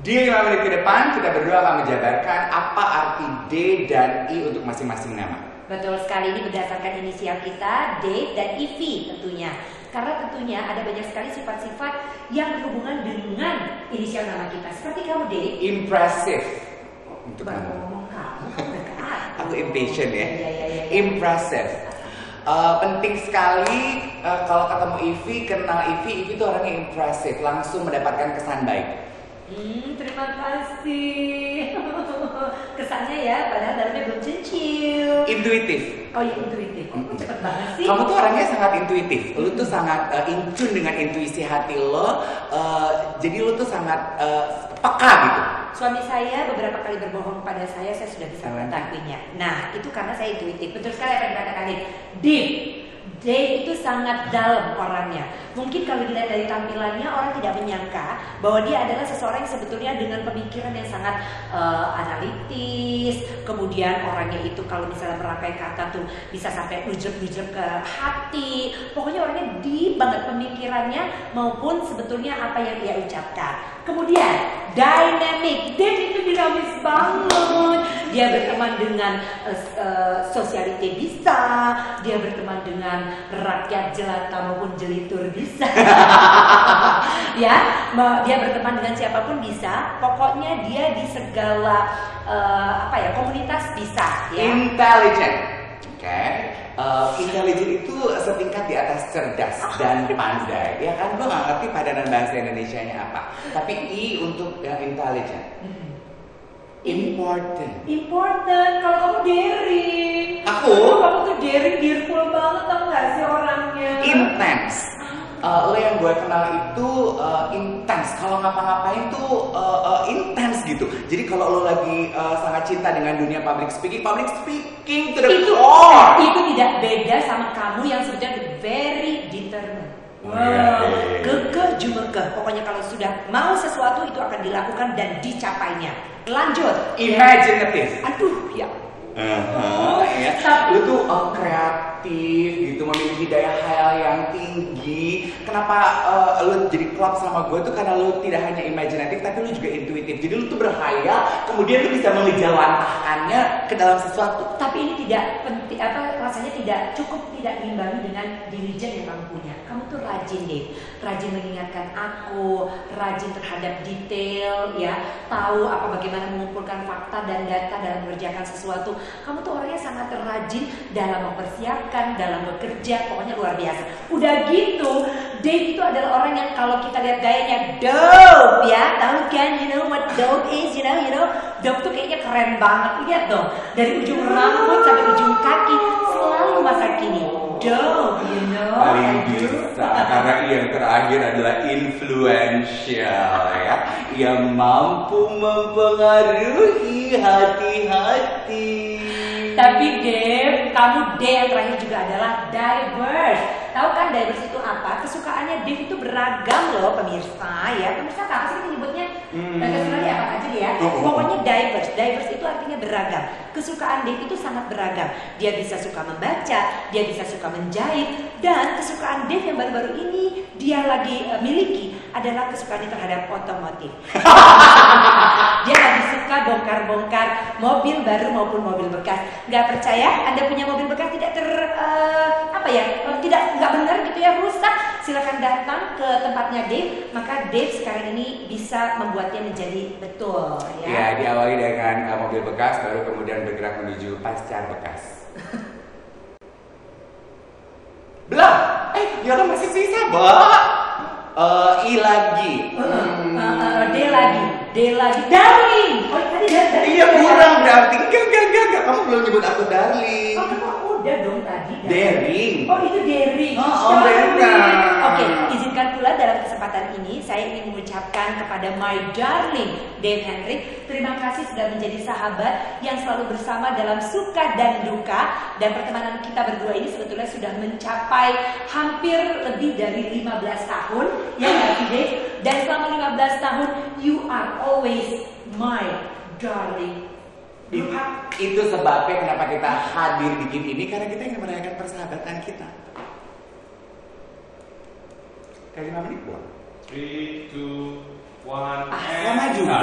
Di 5 menit ke depan kita berdua akan menjabarkan apa arti D dan I untuk masing-masing nama. Betul sekali ini berdasarkan inisial kita, D dan IV tentunya. Karena tentunya ada banyak sekali sifat-sifat yang berhubungan dengan inisial nama kita. Seperti kamu, D. Impressive untuk Baru kamu. ngomong kamu. Aku impatient ya. Iya, iya, iya, iya. Impressive. Uh, penting sekali uh, kalau ketemu Ivi, kenal Ivi, Ivi itu orangnya impressive, langsung mendapatkan kesan baik. Hmm, terima kasih. Kesannya ya, padahal dalamnya belum cencil. Intuitif. Oh iya, intuitif. Oh, cepet banget sih. Kamu tuh orangnya sangat intuitif. Lu tuh sangat uh, in tune dengan intuisi hati lo. Uh, jadi lu tuh sangat uh, peka gitu. Suami saya beberapa kali berbohong pada saya, saya sudah bisa mengetahuinya. Nah, itu karena saya intuitif. Betul sekali apa yang dikatakan. Deep. Dave itu sangat dalam orangnya. Mungkin kalau dilihat dari tampilannya orang tidak menyangka bahwa dia adalah seseorang yang sebetulnya dengan pemikiran yang sangat eh, analitis. Kemudian orangnya itu kalau misalnya merangkai kata tuh bisa sampai ujuk-ujuk ke hati. Pokoknya orangnya deep banget pemikirannya maupun sebetulnya apa yang dia ucapkan. Kemudian dynamic, Dave itu dinamis banget. Dia berteman dengan uh, uh, sosialite bisa, dia berteman dengan rakyat jelata maupun jelitur bisa. ya, dia berteman dengan siapa pun bisa. Pokoknya dia di segala uh, apa ya komunitas bisa. Ya. Intelligent. Oke. Uh, intelligent itu setingkat di atas cerdas dan pandai. Ya kan, gue gak ngerti padanan bahasa Indonesia-nya apa. Tapi I untuk yang intelligent. Hmm. Important. Important kalau kamu daring. Aku? Kamu tuh daring, dirful banget tau gak sih orangnya? Intense. Uh, lo yang gue kenal itu uh, intens. Kalau ngapa-ngapain tuh uh, uh, intens gitu. Jadi kalau lo lagi uh, sangat cinta dengan dunia public speaking, public speaking to the itu core. itu tidak beda sama kamu yang sebetulnya very determined. Oh, iya, iya, iya. Kekeh jumekeh. Pokoknya kalau sudah mau sesuatu itu akan dilakukan dan dicapainya. Lanjut. Imaginative. Aduh, ya. Aha, ya. Uh, kreatif gitu, memiliki daya khayal yang tinggi. Kenapa uh, lu jadi klop sama gue tuh karena lu tidak hanya imajinatif tapi lu juga intuitif. Jadi lu tuh berhayal, kemudian lu bisa mengejawantahkannya ke dalam sesuatu. Tapi ini tidak penting apa rasanya tidak cukup tidak diimbangi dengan diligent yang kamu punya. Kamu tuh rajin deh, rajin mengingatkan aku, rajin terhadap detail, ya, tahu apa bagaimana mengumpulkan fakta dan data dalam mengerjakan sesuatu. Kamu tuh orangnya sangat rajin dalam mempersiapkan, dalam bekerja, pokoknya luar biasa. Udah gitu, Dave itu adalah orang yang kalau kita lihat gayanya dope ya, tahu kan? You know what dope is? You know, you know, dope tuh kayaknya keren banget. Lihat dong, dari ujung rambut sampai ujung kaki selalu masa kini. Dope, you know. Paling bisa karena yang terakhir adalah influential ya, yang mampu mempengaruhi hati-hati. Tapi Dave, kamu D yang terakhir juga adalah diverse. Tahu kan diverse itu apa? Kesukaannya Dave itu beragam loh pemirsa ya. Pemirsa apa sih kita nyebutnya? Hmm. Kecuali apa aja dia. Oh, oh, oh. Pokoknya diverse. Diverse itu artinya beragam. Kesukaan Dave itu sangat beragam. Dia bisa suka membaca, dia bisa suka menjahit, dan kesukaan Dave yang baru-baru ini dia lagi eh, miliki adalah kesukaannya terhadap otomotif. dia lagi suka bongkar-bongkar mobil baru maupun mobil bekas. Nggak percaya? Anda punya mobil bekas tidak ter eh, apa ya? eh, Tidak nggak benar gitu ya rusak. Silakan datang ke tempatnya Dave. Maka Dave sekarang ini bisa membuatnya menjadi betul Ya, ya. diawali dengan uh, mobil bekas, baru kemudian bergerak menuju pascar bekas. Belum? Eh, Yola masih sisa, Mbak. Eh, I lagi. Hmm. Eh, eh, eh, D lagi, D lagi, darling. Oh tadi dar- darling. Iya kurang berarti. Enggak, enggak, enggak, enggak. Kamu belum nyebut aku darling. Oh, kamu udah dong tadi. Daring. Oh itu daring. Oh, oh, Darling. beda. Oke, izinkan pula dalam kesempatan ini saya ingin mengucapkan kepada my darling Dave Hendrik terima kasih sudah menjadi sahabat yang selalu bersama dalam suka dan duka dan pertemanan kita berdua ini sebetulnya sudah mencapai hampir lebih dari 15 tahun ya nggak Dave? Dan selama 15 tahun you are always my darling. It- Itu sebabnya kenapa kita hadir di game ini karena kita ingin merayakan persahabatan kita. Kayak lima menit buat. Three, two, one, Ah, aja juga